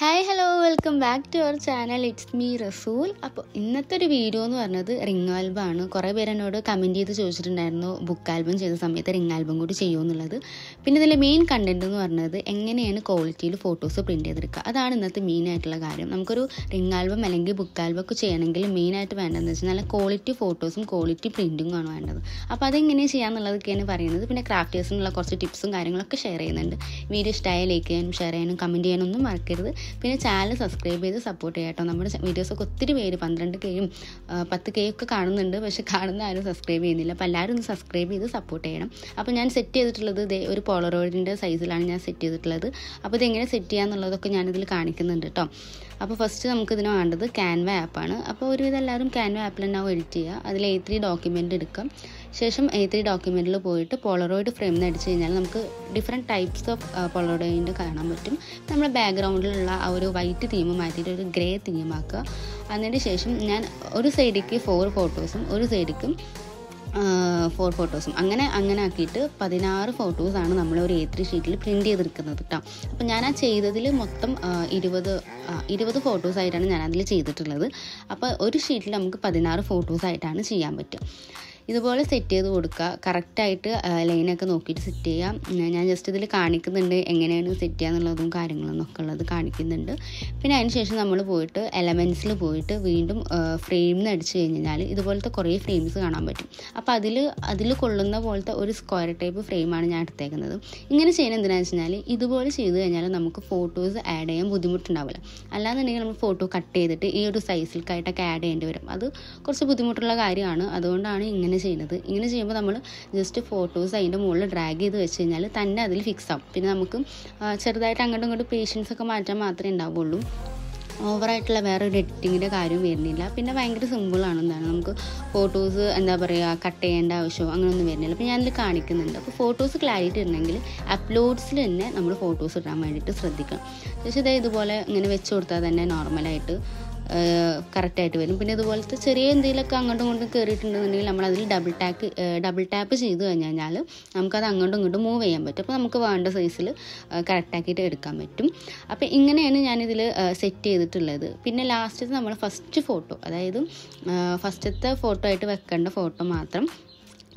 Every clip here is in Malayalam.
Hi hello welcome back to our channel it's me Rasool അപ്പോൾ ഇന്നത്തെ ഒരു വീഡിയോ എന്ന് പറഞ്ഞത് റിംഗ് ആൽബമാണ് കുറേ പേര് എന്നോട് കമന്റ് ചെയ്ത് ചോദിച്ചിട്ടുണ്ടായിരുന്നു ബുക്ക് ആൽബം ചെയ്ത സമയത്ത് റിംഗ് ആൽബം കൂടി ചെയ്യുമെന്നുള്ളത് പിന്നെ ഇതിലെ മെയിൻ കണ്ടന്റ് എന്ന് പറഞ്ഞത് എങ്ങനെയാണ് ക്വാളിറ്റിയിൽ ഫോട്ടോസ് പ്രിന്റ് ചെയ്തെടുക്കുക. അതാണ് ഇന്നത്തെ മെയിൻ ആയിട്ടുള്ള കാര്യം. നമുക്കൊരു റിംഗ് ആൽബം അല്ലെങ്കിൽ ബുക്ക് ആൽബം ഒക്കെ ചെയ്യണമെങ്കിൽ മെയിനായിട്ട് വേണ്ടതെന്ന് വെച്ചാൽ നല്ല ക്വാളിറ്റി ഫോട്ടോസും ക്വാളിറ്റി പ്രിന്റിങ്ങും ആണ് വേണ്ടത്. അപ്പോൾ അതെങ്ങനെ ചെയ്യാന്നുള്ളതൊക്കെയാണ് പറയുന്നത്. പിന്നെ ക്രാഫ്റ്റേഴ്സിനുള്ള കുറച്ച് ടിപ്സും കാര്യങ്ങളൊക്കെ ഷെയർ ചെയ്യുന്നുണ്ട്. വീഡിയോ ഇഷ്ടമായ ലൈക്ക് ചെയ്യാനും ഷെയർ ചെയ്യാനും കമന്റ് ചെയ്യാനൊന്നും മറക്കരുത്. പിന്നെ ചാനൽ സബ്സ്ക്രൈബ് ചെയ്ത് സപ്പോർട്ട് ചെയ്യാം കേട്ടോ. നമ്മുടെ വീഡിയോസൊക്കെ ഒത്തിരി പേര് പന്ത്രണ്ട് കെയും പത്ത് കെ ഒക്കെ കാണുന്നുണ്ട്. പക്ഷേ കാണുന്ന ആരും സബ്സ്ക്രൈബ് ചെയ്യുന്നില്ല. അപ്പോൾ എല്ലാവരും ഒന്ന് സബ്സ്ക്രൈബ് ചെയ്ത് സപ്പോർട്ട് ചെയ്യണം. അപ്പോൾ ഞാൻ സെറ്റ് ചെയ്തിട്ടുള്ളത് ഒരു പോളറോയിഡിന്റെ സൈസിലാണ് ഞാൻ സെറ്റ് ചെയ്തിട്ടുള്ളത്. അപ്പോൾ ഇതെങ്ങനെ സെറ്റ് ചെയ്യാന്നുള്ളതൊക്കെ ഞാനിതിൽ കാണിക്കുന്നുണ്ട് കേട്ടോ. അപ്പോൾ ഫസ്റ്റ് നമുക്ക് ഇതിന് വേണ്ടത് ക്യാൻവ ആപ്പാണ് അപ്പോൾ ഒരുവിധം എല്ലാവരും ക്യാൻവ ആപ്പിൽ തന്നെ എഡിറ്റ് ചെയ്യുക അതിൽ എ ത്രീ ഡോക്യുമെന്റ് എടുക്കാം. ശേഷം എ ത്രീ ഡോക്യുമെന്റിൽ പോയിട്ട് പോളറോയിഡ് ഫ്രെയിം എന്ന് അടിച്ച് കഴിഞ്ഞാൽ നമുക്ക് ഡിഫറെന്റ് ടൈപ്സ് ഓഫ് പോളറോയിന്റെ കാണാൻ പറ്റും. നമ്മുടെ ബാക്ക്ഗ്രൗണ്ടിലുള്ള ആ ഒരു വൈറ്റ് തീം മാറ്റിയിട്ട് ഒരു ഗ്രേ തീമാക്കുക അതിന് ശേഷം ഞാൻ ഒരു സൈഡിലേക്ക് ഫോർ ഫോട്ടോസും ഒരു സൈഡിക്കും ഫോർ ഫോട്ടോസും അങ്ങനെ അങ്ങനെ ആക്കിയിട്ട് പതിനാറ് ഫോട്ടോസാണ് നമ്മൾ ഒരു എ ത്രീ ഷീറ്റിൽ പ്രിന്റ് ചെയ്തെടുക്കുന്നത് കേട്ടോ അപ്പോൾ ഞാൻ ആ ചെയ്തതിൽ മൊത്തം ഇരുപത് ഇരുപത് ഫോട്ടോസായിട്ടാണ് ഞാൻ അതിൽ ചെയ്തിട്ടുള്ളത്. അപ്പോൾ ഒരു ഷീറ്റിൽ നമുക്ക് പതിനാറ് ഫോട്ടോസായിട്ടാണ് ചെയ്യാൻ പറ്റുക. ഇതുപോലെ സെറ്റ് ചെയ്ത് കൊടുക്കുക. കറക്റ്റായിട്ട് ലൈനൊക്കെ നോക്കിയിട്ട് സെറ്റ് ചെയ്യാം ഞാൻ ജസ്റ്റ് ഇതിൽ കാണിക്കുന്നുണ്ട് എങ്ങനെയാണ് സെറ്റ് ചെയ്യാന്നുള്ളതും കാര്യങ്ങളെന്നൊക്കെ ഉള്ളത് കാണിക്കുന്നുണ്ട്. പിന്നെ അതിന് ശേഷം നമ്മൾ പോയിട്ട് എലമെൻസിൽ പോയിട്ട് വീണ്ടും ഫ്രെയിമിൽ അടിച്ചു കഴിഞ്ഞാൽ ഇതുപോലത്തെ കുറേ ഫ്രെയിംസ് കാണാൻ പറ്റും. അപ്പോൾ അതിൽ അതിൽ കൊള്ളുന്ന പോലത്തെ ഒരു സ്ക്വയർ ടൈപ്പ് ഫ്രെയിമാണ് ഞാൻ എടുത്തേക്കുന്നത്. ഇങ്ങനെ ചെയ്യുന്നത് എന്തിനാണെന്ന് വെച്ചാൽ ഇതുപോലെ ചെയ്ത് കഴിഞ്ഞാൽ നമുക്ക് ഫോട്ടോസ് ആഡ് ചെയ്യാൻ ബുദ്ധിമുട്ടുണ്ടാവില്ല. അല്ലാന്നുണ്ടെങ്കിൽ നമ്മൾ ഫോട്ടോ കട്ട് ചെയ്തിട്ട് ഈ ഒരു സൈസിലേക്കായിട്ടൊക്കെ ആഡ് ചെയ്യേണ്ടി വരും. അത് കുറച്ച് ബുദ്ധിമുട്ടുള്ള കാര്യമാണ്. അതുകൊണ്ടാണ് ഇങ്ങനെ ചെയ്യുന്നത്. ഇങ്ങനെ ചെയ്യുമ്പോൾ നമ്മൾ ജസ്റ്റ് ഫോട്ടോസ് അതിന്റെ മുകളിൽ ഡ്രാഗ് ചെയ്ത് വെച്ച് കഴിഞ്ഞാൽ തന്നെ അതിൽ ഫിക്സ് ആവും. പിന്നെ നമുക്ക് ചെറുതായിട്ട് അങ്ങോട്ടും ഇങ്ങോട്ടും പേഷ്യൻസ് ഒക്കെ മാറ്റാൻ മാത്രമേ ഉണ്ടാവുള്ളൂ. ഓവറായിട്ടുള്ള വേറെ ഒരു എഡിറ്റിങ്ങിന്റെ കാര്യം വരുന്നില്ല. പിന്നെ ഭയങ്കര സിമ്പിളാണ് എന്താണ്. നമുക്ക് ഫോട്ടോസ് എന്താ പറയുക കട്ട് ചെയ്യേണ്ട ആവശ്യമോ അങ്ങനെയൊന്നും വരുന്നില്ല. അപ്പോൾ ഞാനിത് കാണിക്കുന്നുണ്ട്. അപ്പോൾ ഫോട്ടോസ് ക്ലാരിറ്റി ഉണ്ടെങ്കിൽ അപ്ലോഡ്സിൽ തന്നെ നമ്മൾ ഫോട്ടോസ് ഇടാൻ വേണ്ടിയിട്ട് ശ്രദ്ധിക്കണം. പക്ഷേ ഇതേ ഇതുപോലെ ഇങ്ങനെ വെച്ച് കൊടുത്താൽ തന്നെ നോർമലായിട്ട് കറക്റ്റായിട്ട് വരും. പിന്നെ ഇതുപോലത്തെ ചെറിയ എന്തെങ്കിലുമൊക്കെ അങ്ങോട്ടും ഇങ്ങോട്ടും കയറിയിട്ടുണ്ടെന്നുണ്ടെങ്കിൽ നമ്മളതിൽ ഡബിൾ ടാപ്പ് ഡബിൾ ടാപ്പ് ചെയ്ത് കഴിഞ്ഞാൽ നമുക്കത് അങ്ങോട്ടും ഇങ്ങോട്ടും മൂവ് ചെയ്യാൻ പറ്റും. അപ്പോൾ നമുക്ക് വേണ്ട സൈസിൽ കറക്റ്റാക്കിയിട്ട് എടുക്കാൻ പറ്റും. അപ്പോൾ ഇങ്ങനെയാണ് ഞാനിതിൽ സെറ്റ് ചെയ്തിട്ടുള്ളത്. പിന്നെ ലാസ്റ്റ് നമ്മൾ ഫസ്റ്റ് ഫോട്ടോ അതായത് ഫസ്റ്റത്തെ ഫോട്ടോ ആയിട്ട് വെക്കേണ്ട ഫോട്ടോ മാത്രം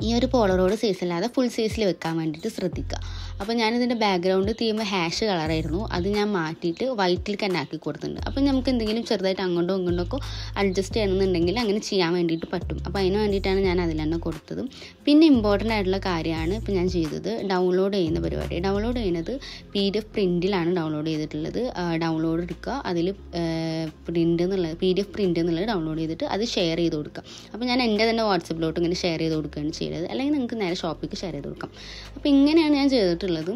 ഈ ഒരു പോളറോഡ് സൈസ് അല്ലാതെ ഫുൾ സൈസിൽ വെക്കാൻ വേണ്ടിയിട്ട് ശ്രദ്ധിക്കുക. അപ്പോൾ ഞാനിതിന്റെ ബാക്ക്ഗ്രൗണ്ട് തീം ഹാഷ് കളറായിരുന്നു അത് ഞാൻ മാറ്റിയിട്ട് വൈറ്റിൽ തന്നെ ആക്കി കൊടുത്തിട്ടുണ്ട്. അപ്പോൾ നമുക്ക് എന്തെങ്കിലും ചെറുതായിട്ട് അങ്ങോട്ടും ഇങ്ങോട്ടും ഒക്കെ അഡ്ജസ്റ്റ് ചെയ്യണമെന്നുണ്ടെങ്കിൽ അങ്ങനെ ചെയ്യാൻ വേണ്ടിയിട്ട് പറ്റും. അപ്പോൾ അതിന് വേണ്ടിയിട്ടാണ് ഞാൻ അതിൽ തന്നെ കൊടുത്തത്. പിന്നെ ഇമ്പോർട്ടന്റ് ആയിട്ടുള്ള കാര്യമാണ് ഇപ്പോൾ ഞാൻ ചെയ്തത് ഡൗൺലോഡ് ചെയ്യുന്ന പരിപാടി. ഡൗൺലോഡ് ചെയ്യുന്നത് പി ഡി എഫ് പ്രിന്റിലാണ് ഡൗൺലോഡ് ചെയ്തിട്ടുള്ളത് ഡൗൺലോഡ് എടുക്കുക. അതിൽ പ്രിന്റ് എന്നുള്ളത് പി ഡി എഫ് പ്രിന്റ് എന്നുള്ളത് ഡൗൺലോഡ് ചെയ്തിട്ട് അത് ഷെയർ ചെയ്ത് കൊടുക്കുക. അപ്പോൾ ഞാൻ എന്റെ തന്നെ വാട്സപ്പിലോട്ട് ഇങ്ങനെ ഷെയർ ചെയ്ത് കൊടുക്കുകയാണ് ചെയ്തത് അല്ലെങ്കിൽ നിങ്ങൾക്ക് നേരെ ഷോപ്പിലേക്ക് ഷെയർ ചെയ്ത് കൊടുക്കാം. അപ്പോൾ ഇങ്ങനെയാണ് ഞാൻ ചെയ്തിട്ടുള്ളത്.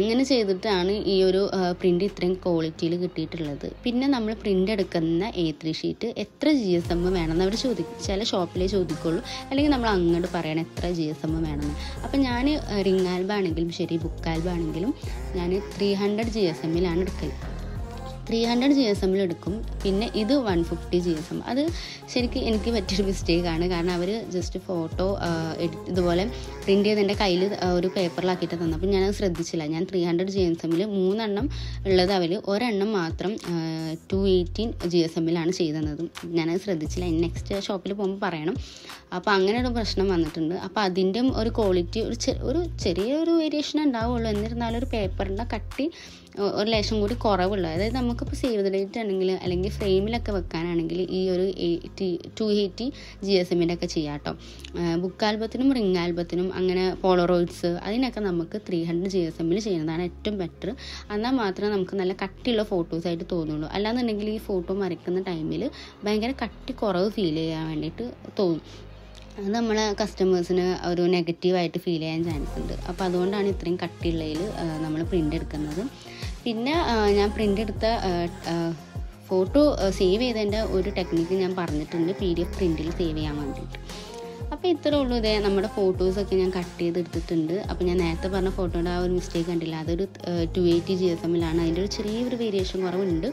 ഇങ്ങനെ ചെയ്തിട്ടാണ് ഈ ഒരു പ്രിന്റ് ഇത്രയും ക്വാളിറ്റിയിൽ കിട്ടിയിട്ടുള്ളത്. പിന്നെ നമ്മൾ പ്രിന്റ് എടുക്കുന്ന എ ത്രീ ഷീറ്റ് എത്ര ജി എസ് എം വേണമെന്ന് അവർ ചോദിക്കും ചില ഷോപ്പിലേ ചോദിക്കുള്ളൂ. അല്ലെങ്കിൽ നമ്മൾ അങ്ങോട്ട് പറയണം എത്ര ജി എസ് എം വേണമെന്ന്. അപ്പോൾ ഞാൻ റിംഗ് ആൽബാണെങ്കിലും ശരി ബുക്ക് ആൽബാണെങ്കിലും ഞാൻ ത്രീ ഹൺഡ്രഡ് ജി എസ് എമ്മിലാണ് എടുക്കൽ ത്രീ ഹൺഡ്രഡ് ജി എസ് എമ്മിൽ എടുക്കും. പിന്നെ ഇത് one fifty G S M അത് ശരിക്കും എനിക്ക് പറ്റിയൊരു മിസ്റ്റേക്കാണ് കാരണം അവർ ജസ്റ്റ് ഫോട്ടോ എഡിറ്റ് ഇതുപോലെ പ്രിന്റ് ചെയ്ത് എന്റെ കയ്യിൽ ഒരു പേപ്പറിലാക്കിയിട്ട് തന്നു. അപ്പോൾ ഞാനത് ശ്രദ്ധിച്ചില്ല. ഞാൻ ത്രീ ഹൺഡ്രഡ് ജി എസ് എമ്മിൽ മൂന്നെണ്ണം ഉള്ളത് അവർ ഒരെണ്ണം മാത്രം ടു എയ്റ്റീൻ ജി എസ് എമ്മിലാണ് ചെയ്തത് ഞാനത് ശ്രദ്ധിച്ചില്ല. നെക്സ്റ്റ് ഷോപ്പിൽ പോകുമ്പോൾ പറയണം. അപ്പോൾ അങ്ങനെ ഒരു പ്രശ്നം വന്നിട്ടുണ്ട്. അപ്പോൾ അതിന്റെ ഒരു ക്വാളിറ്റി ഒരു ഒരു ചെറിയൊരു വേരിയേഷൻ ഉണ്ടാവുള്ളൂ. എന്നിരുന്നാലും ഒരു പേപ്പറിന്റെ കട്ടി ഒരു ലേശം കൂടി കുറവുള്ള അതായത് നമുക്കിപ്പോൾ സേവ് ആണെങ്കിൽ അല്ലെങ്കിൽ ഫ്രെയിമിലൊക്കെ വെക്കാനാണെങ്കിൽ ഈ ഒരു eighty to eighty G S എമ്മിന്റെ ഒക്കെ ചെയ്യാം കേട്ടോ. ബുക്ക് ആൽബത്തിനും റിംഗ് ആൽബത്തിനും അങ്ങനെ പോളറോയിഡ്സ് അതിനൊക്കെ നമുക്ക് ത്രീ ഹൺഡ്രഡ് ജി എസ് എമ്മിൽ ചെയ്യുന്നതാണ് ഏറ്റവും ബെറ്റർ എന്നാൽ മാത്രമേ നമുക്ക് നല്ല കട്ടിയുള്ള ഫോട്ടോസായിട്ട് തോന്നുള്ളൂ. അല്ലാന്നുണ്ടെങ്കിൽ ഈ ഫോട്ടോ വരയ്ക്കുന്ന ടൈമിൽ ഭയങ്കര കട്ടി കുറവ് ഫീൽ ചെയ്യാൻ വേണ്ടിയിട്ട് തോന്നും. അത് നമ്മളെ കസ്റ്റമേഴ്സിന് ഒരു നെഗറ്റീവായിട്ട് ഫീൽ ചെയ്യാൻ ചാൻസ് ഉണ്ട്. അപ്പോൾ അതുകൊണ്ടാണ് ഇത്രയും കട്ടിയുള്ളതിൽ നമ്മൾ പ്രിന്റ് എടുക്കുന്നത്. പിന്നെ ഞാൻ പ്രിന്റ് എടുത്ത ഫോട്ടോ സേവ് ചെയ്തതിന്റെ ഒരു ടെക്നിക്ക് ഞാൻ പറഞ്ഞിട്ടുണ്ട്. പി ഡി എഫ് പ്രിന്റിൽ സേവ് ചെയ്യാൻ വേണ്ടിയിട്ട്. അപ്പോൾ ഇത്രേ ഉള്ളൂ ഇതേ നമ്മുടെ ഫോട്ടോസൊക്കെ ഞാൻ കട്ട് ചെയ്തെടുത്തിട്ടുണ്ട്. അപ്പോൾ ഞാൻ നേരത്തെ പറഞ്ഞ ഫോട്ടോയുടെ ആ ഒരു മിസ്റ്റേക്ക് കണ്ടില്ല? അതൊരു ടു എയ്റ്റി ജി എസ് എമ്മിലാണ് അതിന്റെ ഒരു ചെറിയൊരു വേരിയേഷൻ കുറവുണ്ട്.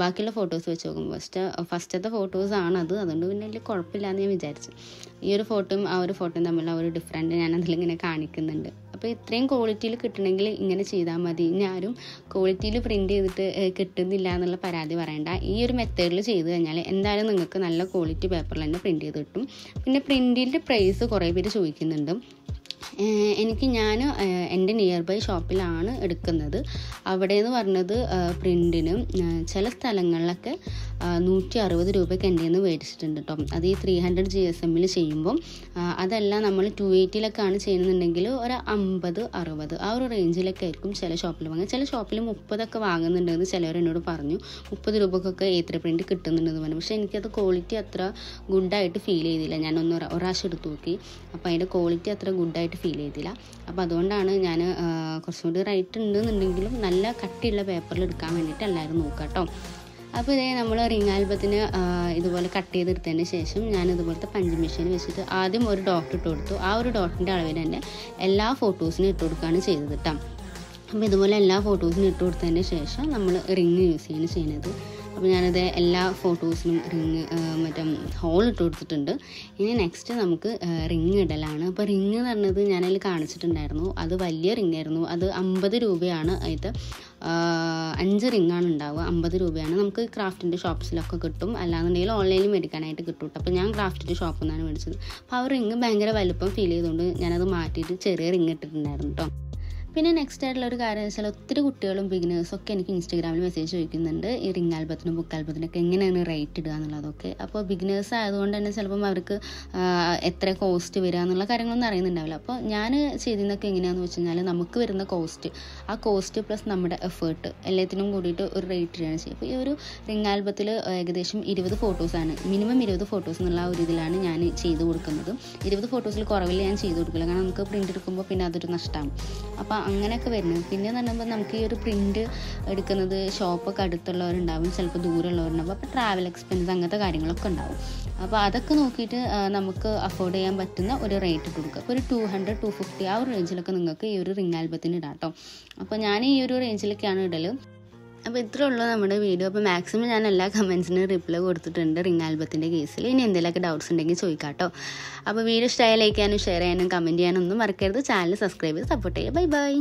ബാക്കിയുള്ള ഫോട്ടോസ് വെച്ച് നോക്കുമ്പോൾ ഫസ്റ്റ് ഫസ്റ്റത്തെ ഫോട്ടോസ് അത് അതുകൊണ്ട് പിന്നെ വലിയ കുഴപ്പമില്ല എന്ന് ഞാൻ വിചാരിച്ചു. ഈ ഒരു ഫോട്ടോയും ആ ഒരു ഫോട്ടോയും തമ്മിലുള്ള ഒരു ഡിഫറന്റ് ഞാൻ അതിലിങ്ങനെ കാണിക്കുന്നുണ്ട്. അപ്പോൾ ഇത്രയും ക്വാളിറ്റിയിൽ കിട്ടണമെങ്കിൽ ഇങ്ങനെ ചെയ്താൽ മതി. ഇനി ആരും ക്വാളിറ്റിയിൽ പ്രിന്റ് ചെയ്തിട്ട് കിട്ടുന്നില്ല എന്നുള്ള പരാതി പറയണ്ട. ഈ ഒരു മെത്തേഡിൽ ചെയ്ത് കഴിഞ്ഞാൽ എന്തായാലും നിങ്ങൾക്ക് നല്ല ക്വാളിറ്റി പേപ്പറിൽ തന്നെ പ്രിന്റ് ചെയ്ത് കിട്ടും. പിന്നെ പ്രിന്റിന്റെ പ്രൈസ് കുറേ പേര് ചോദിക്കുന്നുണ്ട്. എനിക്ക് ഞാൻ എന്റെ നിയർ ബൈ ഷോപ്പിലാണ് എടുക്കുന്നത് അവിടെ എന്ന് പറഞ്ഞത് പ്രിന്റിനും ചില സ്ഥലങ്ങളിലൊക്കെ നൂറ്റി അറുപത് രൂപയ്ക്ക് എന്റെ നിന്ന് മേടിച്ചിട്ടുണ്ട് കേട്ടോ അത് ഈ ത്രീ ഹൺഡ്രഡ് ജി എസ് എമ്മിൽ ചെയ്യുമ്പം അതെല്ലാം നമ്മൾ ടു എയ്റ്റിയിലൊക്കെയാണ് ചെയ്യുന്നുണ്ടെങ്കിൽ ഒരു അമ്പത് അറുപത് ആ ഒരു റേഞ്ചിലൊക്കെ ആയിരിക്കും ചില ഷോപ്പിൽ വാങ്ങുക. ചില ഷോപ്പിൽ മുപ്പതൊക്കെ വാങ്ങുന്നുണ്ടെന്ന് ചിലവർ എന്നോട് പറഞ്ഞു. മുപ്പത് രൂപക്കൊക്കെ ഏത്ര പ്രിന്റ് കിട്ടുന്നുണ്ടെന്ന് പറഞ്ഞു. പക്ഷേ എനിക്കത് ക്വാളിറ്റി അത്ര ഗുഡായിട്ട് ഫീൽ ചെയ്തില്ല. ഞാനൊന്ന് ഒരു എടുത്തു എടുത്ത് നോക്കി. അപ്പോൾ അതിന്റെ ക്വാളിറ്റി അത്ര ഗുഡായിട്ട് ഫീൽ ചെയ്തില്ല. അപ്പോൾ അതുകൊണ്ടാണ് ഞാൻ കുറച്ചും കൂടി റൈറ്റ് ഉണ്ടെന്നുണ്ടെങ്കിലും നല്ല കട്ടിയുള്ള പേപ്പറിൽ എടുക്കാൻ വേണ്ടിയിട്ട് എല്ലാവരും നോക്കാം കേട്ടോ അപ്പോൾ ഇതേ നമ്മൾ റിംഗ് ആൽബത്തിന് ഇതുപോലെ കട്ട് ചെയ്തെടുത്തതിന് ശേഷം ഞാൻ ഇതുപോലത്തെ പഞ്ച് മെഷീൻ വെച്ചിട്ട് ആദ്യം ഒരു ഡോട്ട് ഇട്ട് കൊടുത്തു. ആ ഒരു ഡോട്ടിന്റെ അളവിൽ തന്നെ എല്ലാ ഫോട്ടോസിനും ഇട്ട് കൊടുക്കുകയാണ് ചെയ്തത് കേട്ടോ അപ്പോൾ ഇതുപോലെ എല്ലാ ഫോട്ടോസിനും ഇട്ട് കൊടുത്തതിന് ശേഷം നമ്മൾ റിങ് യൂസ് ചെയ്യാണ് ചെയ്യുന്നത്. അപ്പോൾ ഞാനത് എല്ലാ ഫോട്ടോസിനും റിങ് മറ്റേ ഹോൾ ഇട്ട് കൊടുത്തിട്ടുണ്ട്. ഇനി നെക്സ്റ്റ് നമുക്ക് റിങ് ഇടലാണ്. അപ്പോൾ റിങ് എന്ന് പറഞ്ഞത് ഞാനതിൽ കാണിച്ചിട്ടുണ്ടായിരുന്നു. അത് വലിയ റിങ് ആയിരുന്നു. അത് അമ്പത് രൂപയാണ് അതിന്റെ അഞ്ച് റിങ്ങാണ് ഉണ്ടാവുക. അമ്പത് രൂപയാണ്. നമുക്ക് ക്രാഫ്റ്റിന്റെ ഷോപ്സിലൊക്കെ കിട്ടും. അല്ലാന്നുണ്ടെങ്കിൽ ഓൺലൈനിൽ മേടിക്കാനായിട്ട് കിട്ടും അപ്പോൾ ഞാൻ ക്രാഫ്റ്റിന്റെ ഷോപ്പിൽ നിന്നാണ് മേടിച്ചത്. അപ്പോൾ ആ റിങ് ഭയങ്കര വലുപ്പം ഫീൽ ചെയ്തുകൊണ്ട് ഞാനത് മാറ്റിയിട്ട് ചെറിയ റിങ് ഇട്ടിട്ടുണ്ടായിരുന്നു കേട്ടോ പിന്നെ നെക്സ്റ്റ് ആയിട്ടുള്ള ഒരു കാര്യം വെച്ചാൽ ഒത്തിരി കുട്ടികളും ബിഗിനേഴ്സും ഒക്കെ എനിക്ക് ഇൻസ്റ്റാഗ്രാമിൽ മെസ്സേജ് ചോദിക്കുന്നുണ്ട്. ഈ റിംഗ് ആൽബത്തിനും ബുക്ക് ആൽബത്തിനൊക്കെ എങ്ങനെയാണ് റേറ്റ് ഇടുക എന്നുള്ളതൊക്കെ. അപ്പോൾ ബിഗിനേഴ്സ് ആയതുകൊണ്ട് തന്നെ ചിലപ്പം അവർക്ക് എത്ര കോസ്റ്റ് വരിക എന്നുള്ള കാര്യങ്ങളൊന്നും അറിയുന്നുണ്ടാവില്ല. അപ്പോൾ ഞാൻ ചെയ്തിരുന്നൊക്കെ എങ്ങനെയാണെന്ന് വെച്ച് കഴിഞ്ഞാൽ നമുക്ക് വരുന്ന കോസ്റ്റ് ആ കോസ്റ്റ് പ്ലസ് നമ്മുടെ എഫേർട്ട് എല്ലാത്തിനും കൂടിയിട്ട് ഒരു റേറ്റ് ഇടുകയാണ് ചെയ്യുക. അപ്പോൾ ഈ ഒരു റിംഗ് ആൽബത്തിൽ ഏകദേശം ഇരുപത് ഫോട്ടോസാണ് മിനിമം ഇരുപത് ഫോട്ടോസ് എന്നുള്ള ഒരു ഇതിലാണ് ഞാൻ ചെയ്ത് കൊടുക്കുന്നത്. ഇരുപത് ഫോട്ടോസിൽ കുറവില്ല ഞാൻ ചെയ്ത് കൊടുക്കില്ല. കാരണം നമുക്ക് പ്രിന്റ് എടുക്കുമ്പോൾ പിന്നെ അതൊരു നഷ്ടമാണ് അപ്പോൾ അങ്ങനെയൊക്കെ വരുന്നത്. പിന്നെ എന്ന് പറയുമ്പോൾ നമുക്ക് ഈ ഒരു പ്രിന്റ് എടുക്കുന്നത് ഷോപ്പൊക്കെ അടുത്തുള്ളവരുണ്ടാവും ചിലപ്പോൾ ദൂരമുള്ളവരുണ്ടാവും അപ്പോൾ ട്രാവൽ എക്സ്പെൻസ് അങ്ങനത്തെ കാര്യങ്ങളൊക്കെ ഉണ്ടാവും. അപ്പോൾ അതൊക്കെ നോക്കിയിട്ട് നമുക്ക് അഫോർഡ് ചെയ്യാൻ പറ്റുന്ന ഒരു റേറ്റ് കൊടുക്കുക. അപ്പോൾ ഒരു ടു ഹൺഡ്രഡ് ടു ഫിഫ്റ്റി ആ ഒരു റേഞ്ചിലൊക്കെ നിങ്ങൾക്ക് ഈ ഒരു റിംഗ് ആൽബത്തിന് ഇടാം കേട്ടോ അപ്പോൾ ഞാൻ ഈ ഒരു റേഞ്ചിലൊക്കെയാണ് ഇടൽ അപ്പോൾ ഇത്രേ ഉള്ളൂ നമ്മുടെ വീഡിയോ. അപ്പോൾ മാക്സിമം ഞാൻ എല്ലാ കമൻസിനും റിപ്ലൈ കൊടുത്തിട്ടുണ്ട് റിംഗ് ആൽബത്തിന്റെ കേസിൽ ഇനി എന്തെങ്കിലുമൊക്കെ ഡൗട്ട്സ് ഉണ്ടെങ്കിൽ ചോദിക്കാം കേട്ടോ അപ്പോൾ വീഡിയോ ഇഷ്ടമായി ലൈക്ക് ചെയ്യാനും ഷെയർ ചെയ്യാനും കമന്റ് ചെയ്യാനും ഒന്നും മറക്കരുത്. ചാനൽ സബ്സ്ക്രൈബ് ചെയ്ത് സപ്പോർട്ട് ചെയ്യുക. Bye bye